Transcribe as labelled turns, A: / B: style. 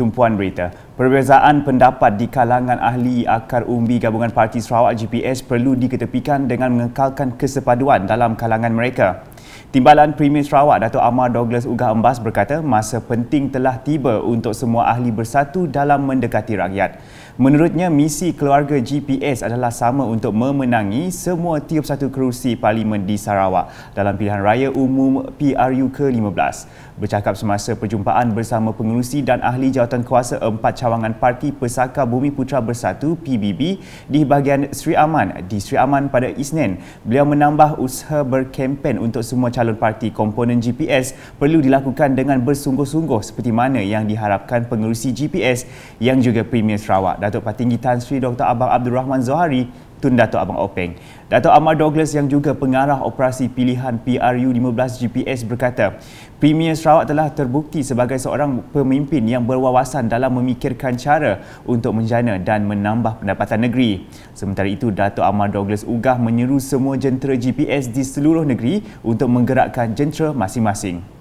A: tumpuan berita. Perbezaan pendapat di kalangan ahli akar umbi gabungan Parti Sarawak GPS perlu diketepikan dengan mengekalkan kesepaduan dalam kalangan mereka. Timbalan Premier Sarawak Datuk Amar Douglas Ugah Embas berkata masa penting telah tiba untuk semua ahli bersatu dalam mendekati rakyat. Menurutnya, misi keluarga GPS adalah sama untuk memenangi semua tiup satu kerusi parlimen di Sarawak dalam pilihan raya umum PRU ke-15. Bercakap semasa perjumpaan bersama pengurusi dan ahli jawatan kuasa empat cawangan Parti Pesaka Bumi Putra Bersatu PBB di bahagian Sri Aman di Sri Aman pada Isnin, beliau menambah usaha berkempen untuk semua calon parti komponen GPS perlu dilakukan dengan bersungguh-sungguh seperti mana yang diharapkan pengurusi GPS yang juga Premier Sarawak. Datuk Patinggi Tan Sri Dr. Abang Abdul Rahman Zohari Tun Datuk Abang Openg. Datuk Amar Douglas yang juga pengarah operasi pilihan PRU 15 GPS berkata, Premier Sarawak telah terbukti sebagai seorang pemimpin yang berwawasan dalam memikirkan cara untuk menjana dan menambah pendapatan negeri. Sementara itu, Datuk Amar Douglas Ugah menyeru semua jentera GPS di seluruh negeri untuk menggerakkan jentera masing-masing.